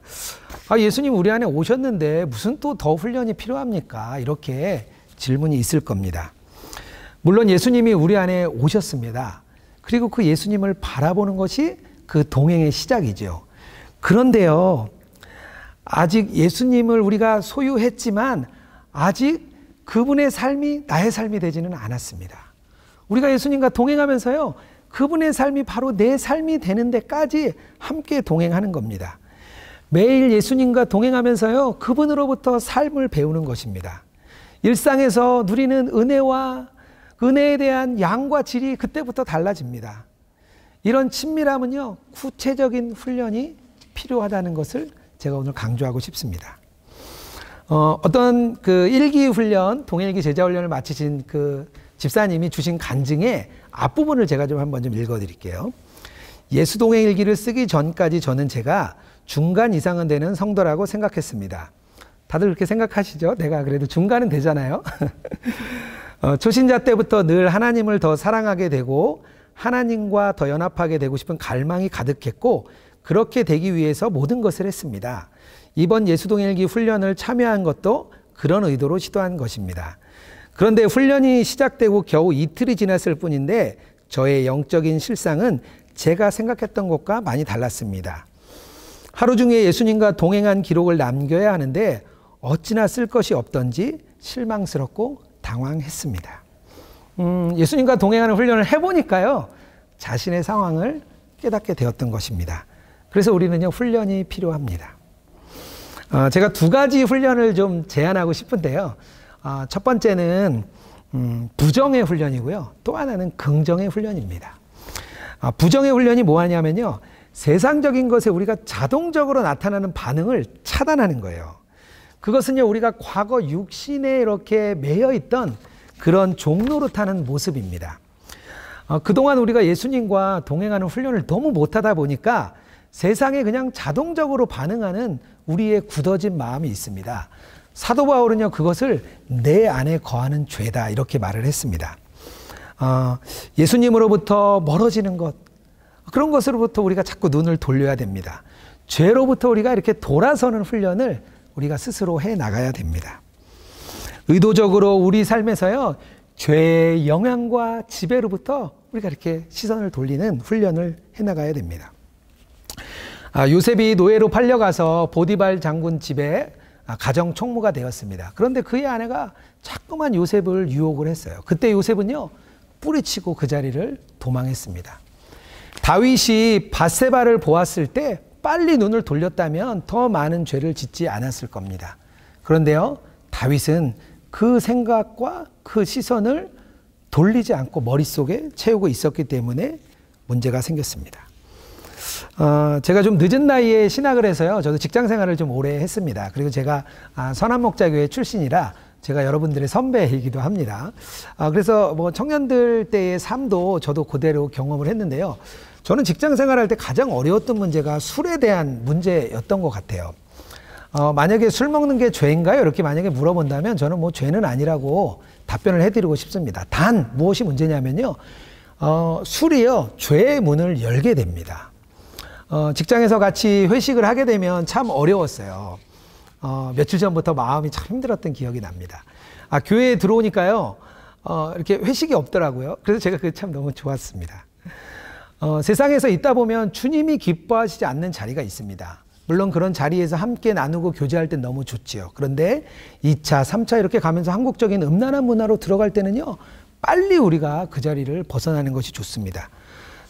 아, 예수님 우리 안에 오셨는데, 무슨 또 더 훈련이 필요합니까? 이렇게 질문이 있을 겁니다. 물론 예수님이 우리 안에 오셨습니다. 그리고 그 예수님을 바라보는 것이 그 동행의 시작이죠. 그런데요, 아직 예수님을 우리가 소유했지만 아직 그분의 삶이 나의 삶이 되지는 않았습니다. 우리가 예수님과 동행하면서요, 그분의 삶이 바로 내 삶이 되는 데까지 함께 동행하는 겁니다. 매일 예수님과 동행하면서요, 그분으로부터 삶을 배우는 것입니다. 일상에서 누리는 은혜와 은혜에 대한 양과 질이 그때부터 달라집니다. 이런 친밀함은요, 구체적인 훈련이 필요하다는 것을 제가 오늘 강조하고 싶습니다. 어, 어떤 그 일기 훈련, 동일기 제자 훈련을 마치신 그 집사님이 주신 간증의 앞부분을 제가 좀 한번 좀 읽어 드릴게요. 예수 동행 일기를 쓰기 전까지 저는 제가 중간 이상은 되는 성도라고 생각했습니다. 다들 그렇게 생각하시죠? 내가 그래도 중간은 되잖아요. (laughs) 어, 초신자 때부터 늘 하나님을 더 사랑하게 되고 하나님과 더 연합하게 되고 싶은 갈망이 가득했고 그렇게 되기 위해서 모든 것을 했습니다. 이번 예수동일기 훈련을 참여한 것도 그런 의도로 시도한 것입니다. 그런데 훈련이 시작되고 겨우 이틀이 지났을 뿐인데 저의 영적인 실상은 제가 생각했던 것과 많이 달랐습니다. 하루 중에 예수님과 동행한 기록을 남겨야 하는데 어찌나 쓸 것이 없던지 실망스럽고 당황했습니다. 음, 예수님과 동행하는 훈련을 해보니까요, 자신의 상황을 깨닫게 되었던 것입니다. 그래서 우리는요, 훈련이 필요합니다. 어, 제가 두 가지 훈련을 좀 제안하고 싶은데요. 어, 첫 번째는 음, 부정의 훈련이고요. 또 하나는 긍정의 훈련입니다. 어, 부정의 훈련이 뭐하냐면요. 세상적인 것에 우리가 자동적으로 나타나는 반응을 차단하는 거예요. 그것은요, 우리가 과거 육신에 이렇게 매여 있던 그런 종로로 타는 모습입니다. 어, 그동안 우리가 예수님과 동행하는 훈련을 너무 못하다 보니까 세상에 그냥 자동적으로 반응하는 우리의 굳어진 마음이 있습니다. 사도 바울은요, 그것을 내 안에 거하는 죄다, 이렇게 말을 했습니다. 어, 예수님으로부터 멀어지는 것, 그런 것으로부터 우리가 자꾸 눈을 돌려야 됩니다. 죄로부터 우리가 이렇게 돌아서는 훈련을 우리가 스스로 해 나가야 됩니다. 의도적으로 우리 삶에서요, 죄의 영향과 지배로부터 우리가 이렇게 시선을 돌리는 훈련을 해 나가야 됩니다. 아, 요셉이 노예로 팔려가서 보디발 장군 집에 아, 가정 총무가 되었습니다. 그런데 그의 아내가 자꾸만 요셉을 유혹을 했어요. 그때 요셉은요, 뿌리치고 그 자리를 도망했습니다. 다윗이 바세바를 보았을 때 빨리 눈을 돌렸다면 더 많은 죄를 짓지 않았을 겁니다. 그런데요, 다윗은 그 생각과 그 시선을 돌리지 않고 머릿속에 채우고 있었기 때문에 문제가 생겼습니다. 어, 제가 좀 늦은 나이에 신학을 해서요. 저도 직장 생활을 좀 오래 했습니다. 그리고 제가 아, 선한목자교회 출신이라 제가 여러분들의 선배이기도 합니다. 아, 그래서 뭐 청년들 때의 삶도 저도 그대로 경험을 했는데요. 저는 직장 생활할 때 가장 어려웠던 문제가 술에 대한 문제였던 것 같아요. 어, 만약에 술 먹는 게 죄인가요? 이렇게 만약에 물어본다면 저는 뭐 죄는 아니라고 답변을 해드리고 싶습니다. 단 무엇이 문제냐면요. 어, 술이요, 죄의 문을 열게 됩니다. 어, 직장에서 같이 회식을 하게 되면 참 어려웠어요. 어, 며칠 전부터 마음이 참 힘들었던 기억이 납니다. 아, 교회에 들어오니까요, 어, 이렇게 회식이 없더라고요. 그래서 제가 그게 참 너무 좋았습니다. 어, 세상에서 있다 보면 주님이 기뻐하시지 않는 자리가 있습니다. 물론 그런 자리에서 함께 나누고 교제할 땐 너무 좋지요. 그런데 2차, 3차 이렇게 가면서 한국적인 음란한 문화로 들어갈 때는요, 빨리 우리가 그 자리를 벗어나는 것이 좋습니다.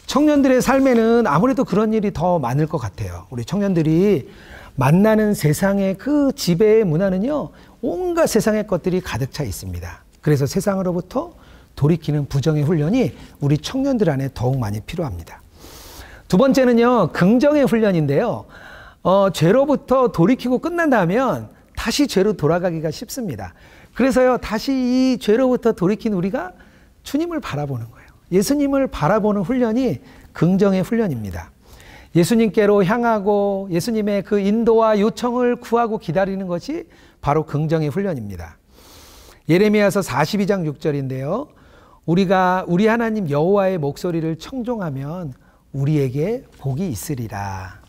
청년들의 삶에는 아무래도 그런 일이 더 많을 것 같아요. 우리 청년들이 만나는 세상의 그 지배의 문화는요, 온갖 세상의 것들이 가득 차 있습니다. 그래서 세상으로부터 돌이키는 부정의 훈련이 우리 청년들 안에 더욱 많이 필요합니다. 두 번째는요, 긍정의 훈련인데요. 어, 죄로부터 돌이키고 끝난다면 다시 죄로 돌아가기가 쉽습니다. 그래서요, 다시 이 죄로부터 돌이킨 우리가 주님을 바라보는 거예요. 예수님을 바라보는 훈련이 긍정의 훈련입니다. 예수님께로 향하고 예수님의 그 인도와 요청을 구하고 기다리는 것이 바로 긍정의 훈련입니다. 예레미야서 42장 6절인데요. 우리가 우리 하나님 여호와의 목소리를 청종하면 우리에게 복이 있으리라.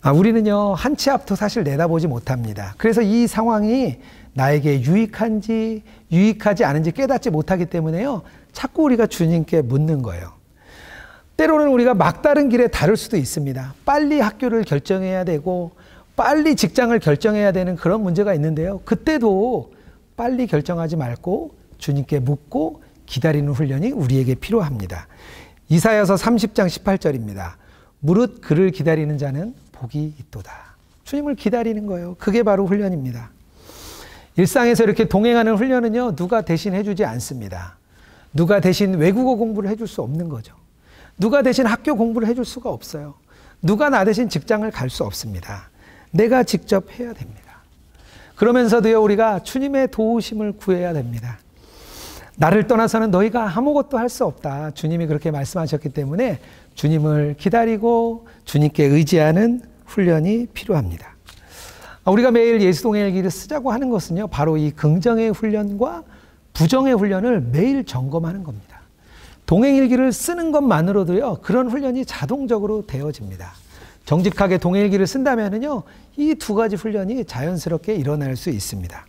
아, 우리는요, 한 치 앞도 사실 내다보지 못합니다. 그래서 이 상황이 나에게 유익한지, 유익하지 않은지 깨닫지 못하기 때문에요, 자꾸 우리가 주님께 묻는 거예요. 때로는 우리가 막다른 길에 다를 수도 있습니다. 빨리 학교를 결정해야 되고, 빨리 직장을 결정해야 되는 그런 문제가 있는데요. 그때도 빨리 결정하지 말고 주님께 묻고 기다리는 훈련이 우리에게 필요합니다. 이사야서 30장 18절입니다. 무릇 그를 기다리는 자는 복이 있도다. 주님을 기다리는 거예요. 그게 바로 훈련입니다. 일상에서 이렇게 동행하는 훈련은요, 누가 대신 해주지 않습니다. 누가 대신 외국어 공부를 해줄 수 없는 거죠. 누가 대신 학교 공부를 해줄 수가 없어요. 누가 나 대신 직장을 갈 수 없습니다. 내가 직접 해야 됩니다. 그러면서도요, 우리가 주님의 도우심을 구해야 됩니다. 나를 떠나서는 너희가 아무것도 할 수 없다. 주님이 그렇게 말씀하셨기 때문에 주님을 기다리고 주님께 의지하는 훈련이 필요합니다. 우리가 매일 예수동의 일기를 쓰자고 하는 것은요, 바로 이 긍정의 훈련과 부정의 훈련을 매일 점검하는 겁니다. 동행일기를 쓰는 것만으로도요, 그런 훈련이 자동적으로 되어집니다. 정직하게 동행일기를 쓴다면요, 이 두 가지 훈련이 자연스럽게 일어날 수 있습니다.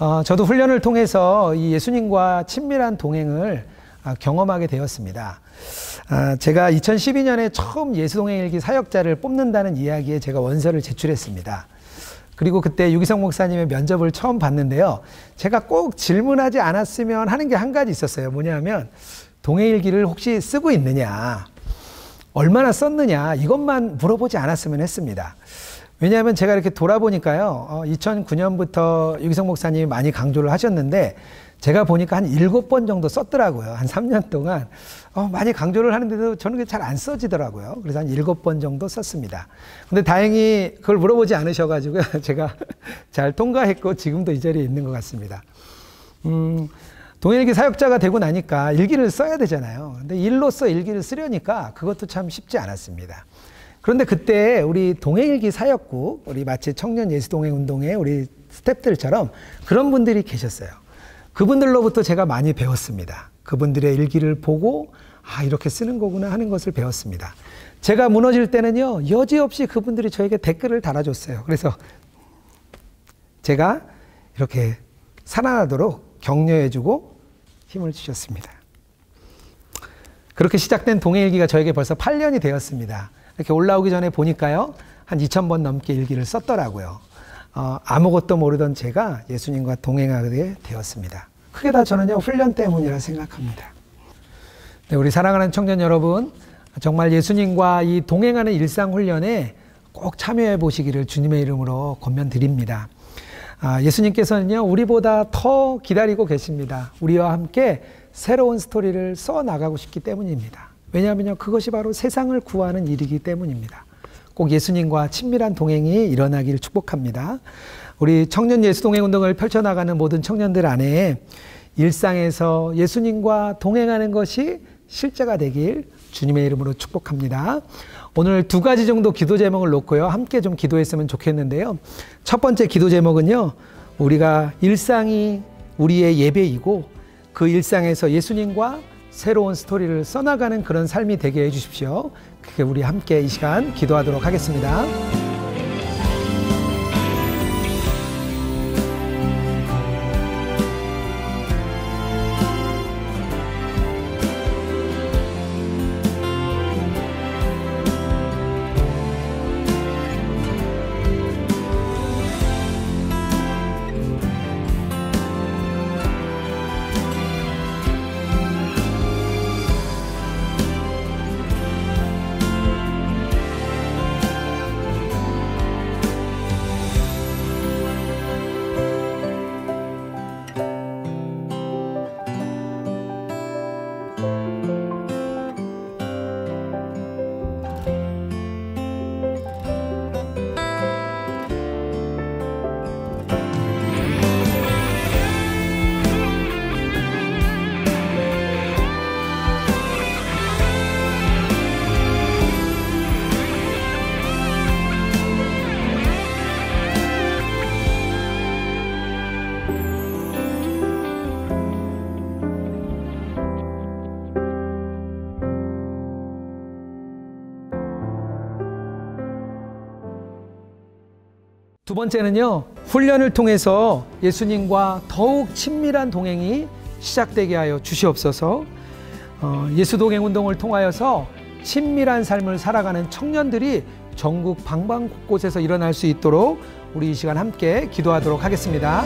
어, 저도 훈련을 통해서 이 예수님과 친밀한 동행을 아, 경험하게 되었습니다. 아, 제가 2012년에 처음 예수동행일기 사역자를 뽑는다는 이야기에 제가 원서를 제출했습니다. 그리고 그때 유기성 목사님의 면접을 처음 봤는데요. 제가 꼭 질문하지 않았으면 하는 게 한 가지 있었어요. 뭐냐면, 동해일기를 혹시 쓰고 있느냐, 얼마나 썼느냐, 이것만 물어보지 않았으면 했습니다. 왜냐하면 제가 이렇게 돌아보니까요, 어, 2009년부터 유기성 목사님이 많이 강조를 하셨는데, 제가 보니까 한 일곱 번 정도 썼더라고요. 한 3년 동안. 어, 많이 강조를 하는데도 저는 잘 안 써지더라고요. 그래서 한 일곱 번 정도 썼습니다. 근데 다행히 그걸 물어보지 않으셔가지고 (laughs) 제가 잘 통과했고 지금도 이 자리에 있는 것 같습니다. 음, 동일기 사역자가 되고 나니까 일기를 써야 되잖아요. 근데 일로써 일기를 쓰려니까 그것도 참 쉽지 않았습니다. 그런데 그때 우리 동해일기 사역국, 우리 마치 청년 예수동행 운동의 우리 스탭들처럼 그런 분들이 계셨어요. 그분들로부터 제가 많이 배웠습니다. 그분들의 일기를 보고 아 이렇게 쓰는 거구나 하는 것을 배웠습니다. 제가 무너질 때는요 여지없이 그분들이 저에게 댓글을 달아줬어요. 그래서 제가 이렇게 살아나도록 격려해주고 힘을 주셨습니다. 그렇게 시작된 동해일기가 저에게 벌써 8년이 되었습니다. 이렇게 올라오기 전에 보니까요 한 2,000번 넘게 일기를 썼더라고요. 어, 아무것도 모르던 제가 예수님과 동행하게 되었습니다. 크게 다 저는요, 훈련 때문이라 생각합니다. 네, 우리 사랑하는 청년 여러분, 정말 예수님과 이 동행하는 일상 훈련에 꼭 참여해 보시기를 주님의 이름으로 권면드립니다. 아, 예수님께서는요, 우리보다 더 기다리고 계십니다. 우리와 함께 새로운 스토리를 써 나가고 싶기 때문입니다. 왜냐하면요, 그것이 바로 세상을 구하는 일이기 때문입니다. 꼭 예수님과 친밀한 동행이 일어나기를 축복합니다. 우리 청년 예수 동행 운동을 펼쳐나가는 모든 청년들 안에 일상에서 예수님과 동행하는 것이 실제가 되길 주님의 이름으로 축복합니다. 오늘 두 가지 정도 기도 제목을 놓고요. 함께 좀 기도했으면 좋겠는데요. 첫 번째 기도 제목은요. 우리가 일상이 우리의 예배이고 그 일상에서 예수님과 새로운 스토리를 써나가는 그런 삶이 되게 해주십시오. 우리 함께 이 시간 기도하도록 하겠습니다. 두 번째는요, 훈련을 통해서 예수님과 더욱 친밀한 동행이 시작되게 하여 주시옵소서. 어, 예수 동행 운동을 통하여서 친밀한 삶을 살아가는 청년들이 전국 방방 곳곳에서 일어날 수 있도록 우리 이 시간 함께 기도하도록 하겠습니다.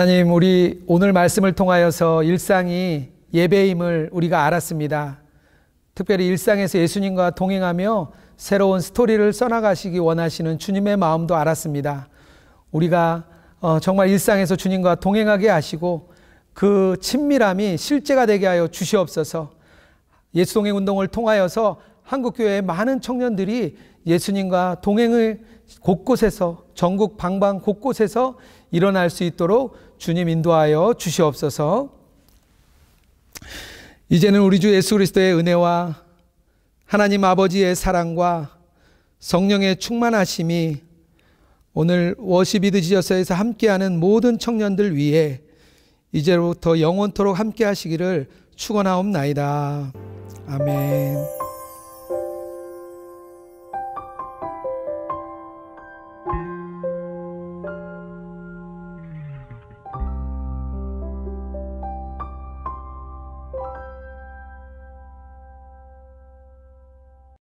하나님, 우리 오늘 말씀을 통하여서 일상이 예배임을 우리가 알았습니다. 특별히 일상에서 예수님과 동행하며 새로운 스토리를 써나가시기 원하시는 주님의 마음도 알았습니다. 우리가 어, 정말 일상에서 주님과 동행하게 하시고 그 친밀함이 실제가 되게 하여 주시옵소서 예수 동행 운동을 통하여서 한국교회의 많은 청년들이 예수님과 동행을 곳곳에서 전국 방방 곳곳에서 일어날 수 있도록 주님 인도하여 주시옵소서. 이제는 우리 주 예수 그리스도의 은혜와 하나님 아버지의 사랑과 성령의 충만하심이 오늘 워시비드 지저스에서 함께하는 모든 청년들 위해 이제로부터 영원토록 함께 하시기를 축원하옵나이다. 아멘.